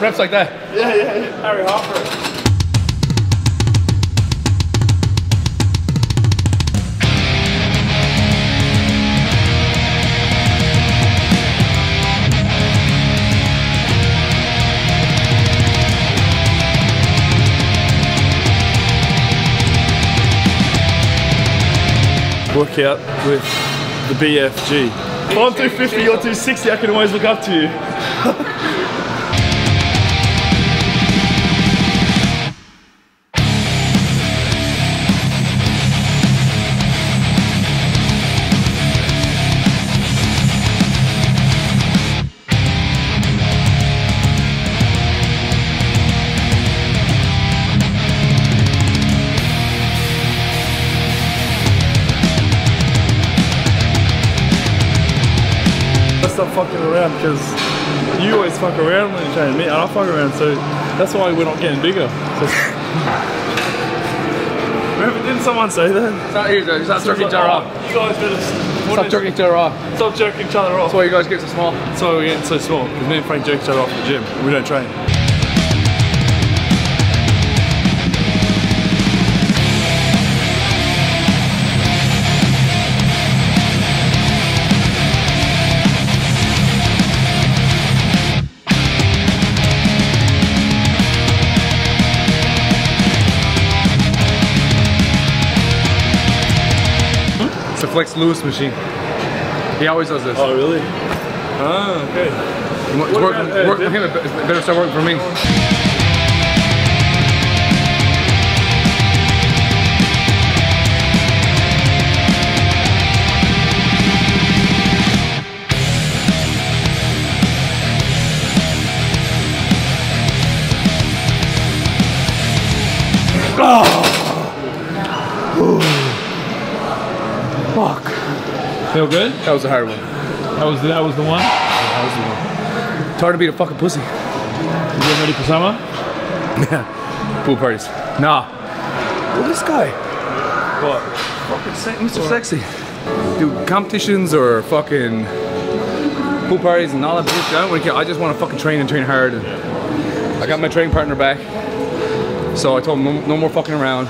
reps like that. Yeah, yeah, yeah. Harry Harper. Workout with the BFG. If I'm 250, you're 260, I can always look up to you. stop fucking around because you always fuck around when you train me and I fuck around so that's why we're not getting bigger. So Remember, didn't someone say that? Stop, stop jerking each other off. You guys better Stop jerking each other off. stop jerking each other off. That's why you guys get so small. That's why we're getting so small because me and Frank jerk each other off the gym. We don't train. A Flex Lewis machine. He always does this. Oh really? Ah, okay. It's what working, about, uh, working for him, it better start working for me. Fuck. Feel good? That was a hard one. That was that was the one. that was the one. It's hard to beat a fucking pussy. You getting ready for summer? Yeah. Pool parties. Nah. Look at this guy. What? Fucking se- Mr. Sexy. Dude, competitions or fucking pool parties and all that bullshit. I don't care. I just want to fucking train and train hard. And I got my training partner back. So I told him no, no more fucking around.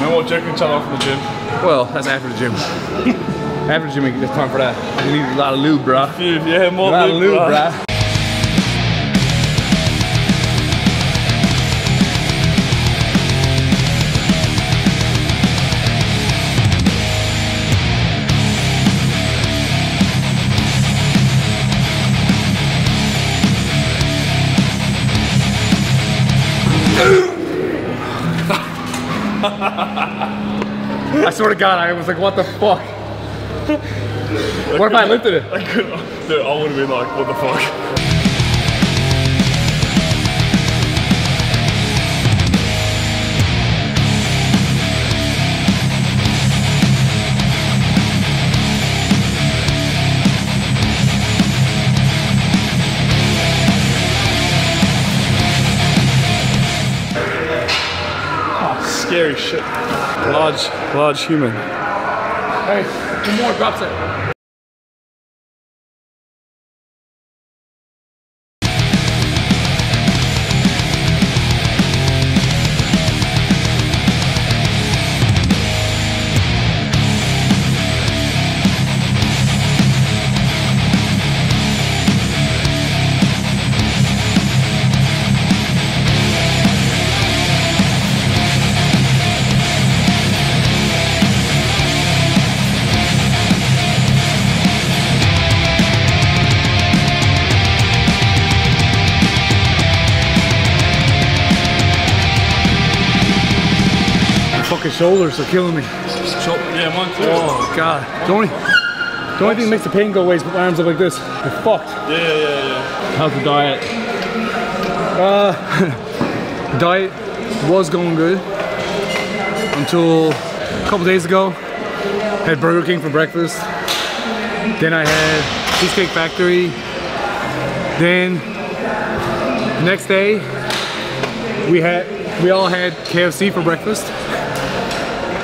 No more jerking each other off in the gym. Well, that's after the gym. after the gym, it's time for that. You need a lot of lube, bruh. Dude, yeah, A more lot of lube, lube, swear to God, I was like, what the fuck? What if I lifted it? I could, dude, I would have been like, what the fuck? Scary shit. Large, large human. Hey, two more drops it. Shoulders are killing me. Yeah, mine too. Oh god. The only, the only thing that makes the pain go away is put my arms up like this. You're fucked. Yeah, yeah, yeah. How's the diet? Uh, diet was going good until a couple days ago. Had Burger King for breakfast. Then I had Cheesecake Factory. Then the next day we had we all had KFC for breakfast.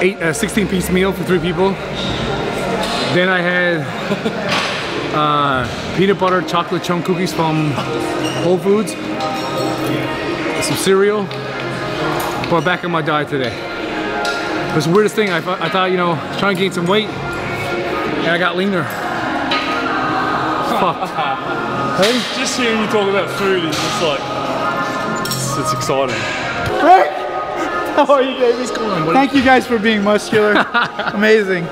Eight a 16 piece meal for three people. Then I had uh, peanut butter chocolate chunk cookies from Whole Foods. some cereal. But back on my diet today. It was the weirdest thing. I, thought- I thought, you know, trying to gain some weight, and I got leaner. Fucked. Hey? Just hearing you talk about food is just like, it's, it's exciting. How are you, babies? Thank you guys for being muscular. Amazing.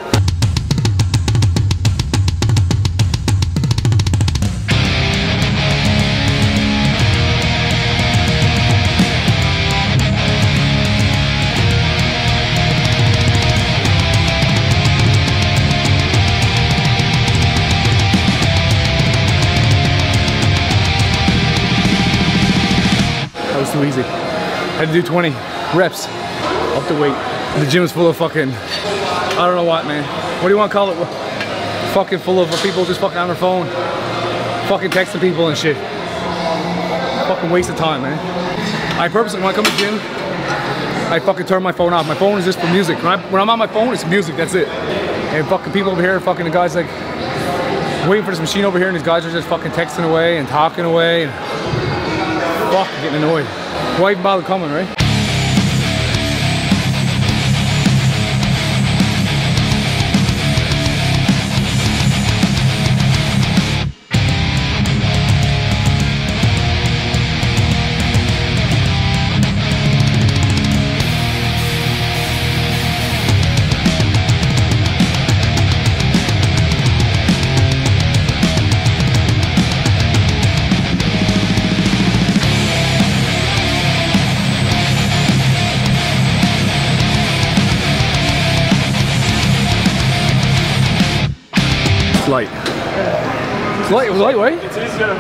Had to do 20 reps up the weight. The gym is full of fucking, I don't know what, man. What do you want to call it? Fucking full of people just fucking on their phone, fucking texting people and shit. Fucking waste of time, man. I purposely, when I come to the gym, I fucking turn my phone off. My phone is just for music. When, I, when I'm on my phone, it's music, that's it. And fucking people over here, fucking the guys like, waiting for this machine over here, and these guys are just fucking texting away and talking away. And, Fuck, getting annoyed. Why even bother coming, right? Light. It's light. It was lightweight. It's easier.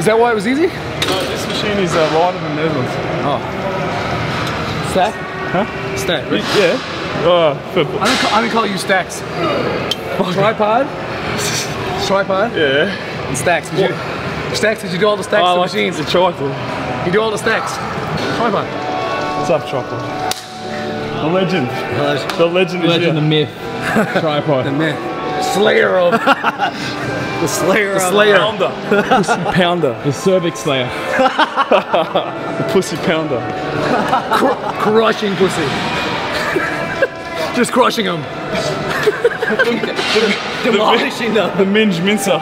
Is that why it was easy? No, this machine is uh, lighter than the other ones. Stack. Huh? Stack. Right? Yeah. Uh, for, I didn't, call, I didn't call you stacks. Tripod. Tripod yeah. and stacks. Did you, stacks. Did you do all the stacks? I the like machines. the tripod. You do all the stacks. Tripod. What's up, chocolate? The legend. The legend is Legend, the here. myth, tripod. Man, Slayer of the Slayer. The Slayer. Pounder. Pussy pounder. The cervix slayer. The pussy pounder. crushing pussy. Just crushing them. Demolishing them. The minge mincer.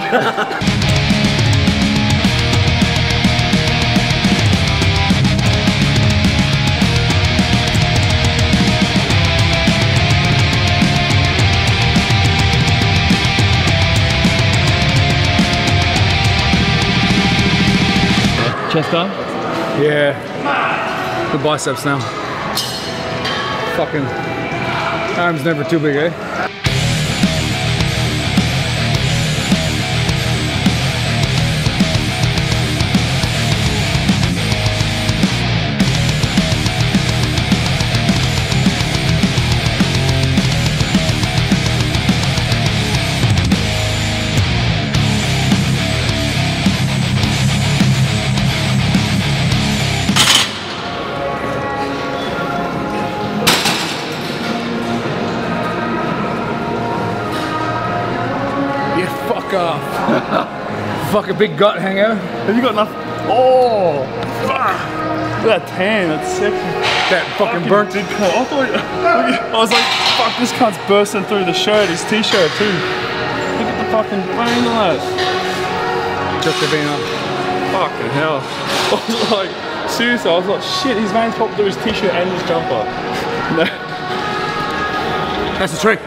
Chest done? Yeah. The biceps now. Fucking arms never too big, eh? Fucking big gut hangout. Have you got enough? Oh, fuck. Look at that tan, that's sexy. That fucking burnt. Did come. I thought. I was like, fuck, this cunt's bursting through the shirt, his t-shirt too. Look at the fucking vein on that. Just the vein off. Fucking hell. I was like, seriously, I was like, shit, his veins popped through his t-shirt and his jumper. No. That's the trick.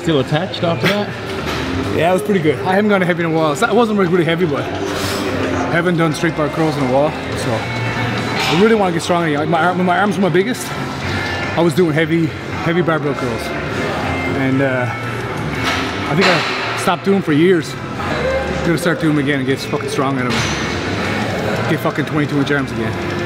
Still attached after that? Yeah, it was pretty good. I haven't gone heavy in a while. It wasn't really, heavy, but I haven't done straight bar curls in a while. So I really want to get strong again. My, when my arms were my biggest, I was doing heavy, heavy barbell curls. And uh, I think I stopped doing for years. I'm gonna start doing them again and get fucking strong at them. Get fucking 22 inch arms again.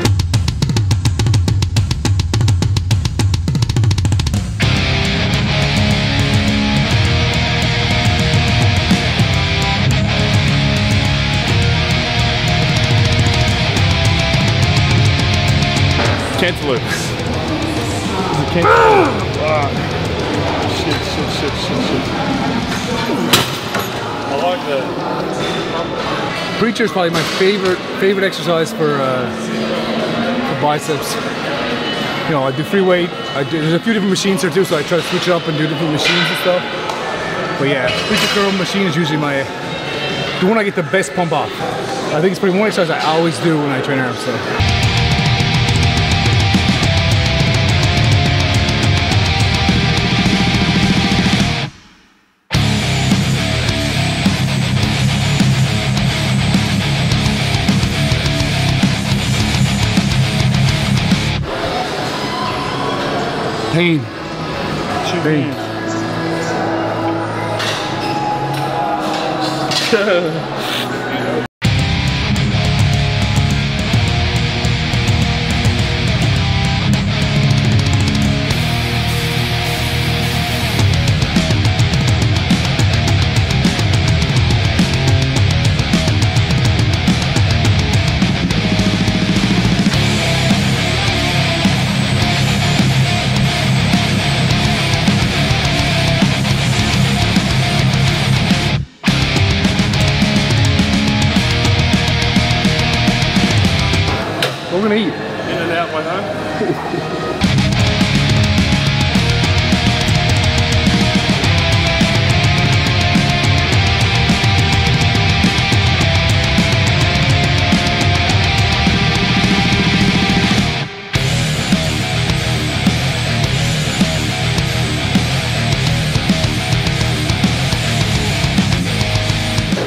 Cantaloupe. Is it can- Shit, shit, shit, shit, shit. I like that. Preacher is probably my favorite favorite exercise for uh, for biceps. You know, I do free weight. I do, there's a few different machines here too, so I try to switch it up and do different machines and stuff. But yeah, preacher curl machine is usually my the one I get the best pump off. I think it's probably one exercise I always do when I train arms. So. Pain. Pain. What we're gonna eat? In and out my home.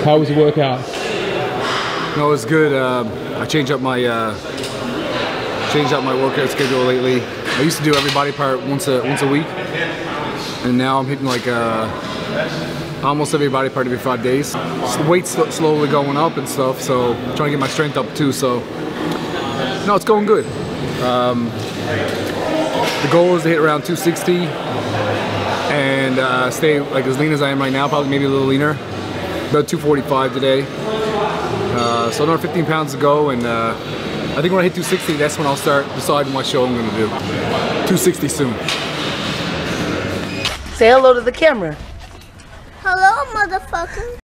How was the workout? No, it was good. Um, I changed up my uh, changed up my workout schedule lately. I used to do every body part once a once a week, and now I'm hitting like uh, almost every body part every five days. Weight's sl- slowly going up and stuff, so I'm trying to get my strength up too. So no, it's going good. Um, the goal is to hit around 260 and uh, stay like as lean as I am right now, probably maybe a little leaner. About 245 today. Uh, so another 15 pounds to go, and uh, I think when I hit 260, that's when I'll start deciding what show I'm going to do. 260 soon. Say hello to the camera. Hello, motherfucker.